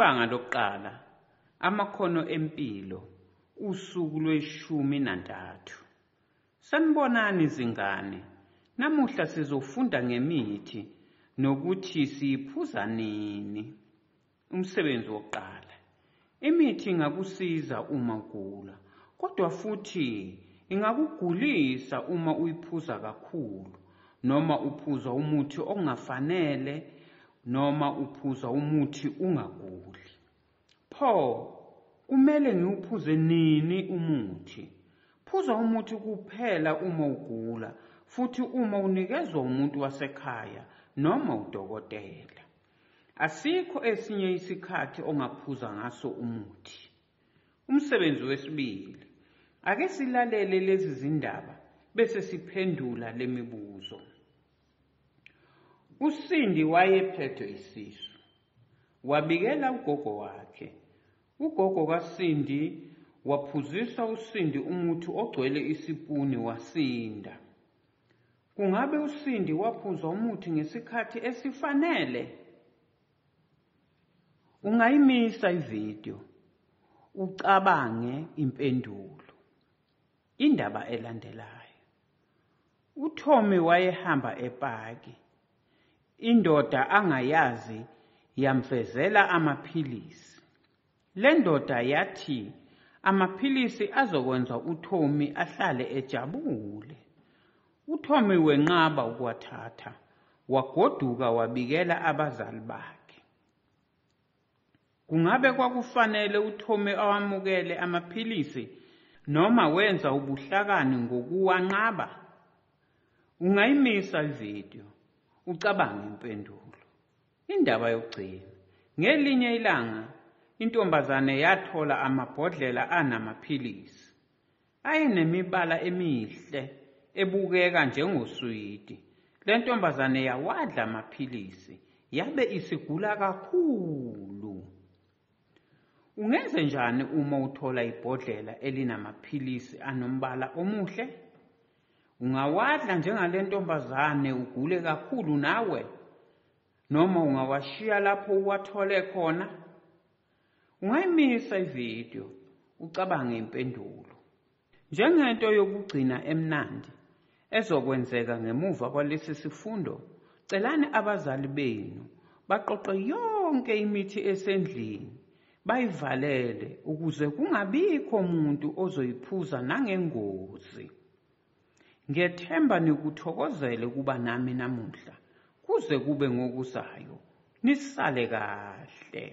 Ibanga lokuqala amakhono empilo usuku lweshumi nantathu. Sanibonani izingane. Namuhla sizofunda ngemithi nokuthi siyiphuza nini. Umsebenzi wokuqala. Imithi ingakusiza uma ugula, kodwa futhi ingakugulisa uma uyiphuza kakhulu noma uphuza umuthi ongafanele noma uphuza umuthi ungaguli. Pho kumele ngiwuphuze nini umuthi? Phuza umuthi kuphela uma ugula futhi uma unikezwa umuntu wasekhaya noma udokotela. Asikho esinye isikhathi ongaphuza ngaso umuthi. Umsebenzi wesibili. Ake silalele lezi zindaba bese siphendula lemibuzo. uSindi wayephethwe isisu wabikela ugogo wakhe ugogo kaSindi waphuzisa uSindi umuthi ogcwele isipuni wasinda. Kungabe uSindi waphuza umuthi ngesikhathi esifanele? Ungayimisa ividiyo ucabange impendulo. Indaba elandelayo. uThomi wayehamba epaki indoda angayazi yamfezela amaphilisi. Le ndoda yathi amaphilisi azokwenza uThomi ahlale ejabule. uThomi wenqaba ukuwathatha, wagoduka wabikela abazali bakhe. Kungabe kwakufanele uThomi awamukele amaphilisi noma wenza ubuhlakani ngokuwanqaba? Ungayimisa ividiyo ucabange impendulo. Indaba yokugcina. Ngelinye ilanga intombazane yathola amabhodlela anamaphilisi. Ayenemibala emihle ebukeka njengoswidi. Le ntombazane yawadla amaphilisi yabe isigula kakhulu. Ungenze njani uma uthola ibhodlela elinamaphilisi anombala omuhle? Ungawadla njengale ntombazane ugule kakhulu nawe noma ungawashiya lapho uwathole khona? Ungayimisa ividiyo ucabange impendulo. Njengento yokugcina emnandi ezokwenzeka ngemuva kwalesi sifundo, celani abazali benu baqoqe yonke imithi esendlini bayivalele ukuze kungabikho umuntu ozoyiphuza nangengozi. Ngiyethemba nikuthokozele kuba nami namuhla kuze kube ngokuzayo nisale kahle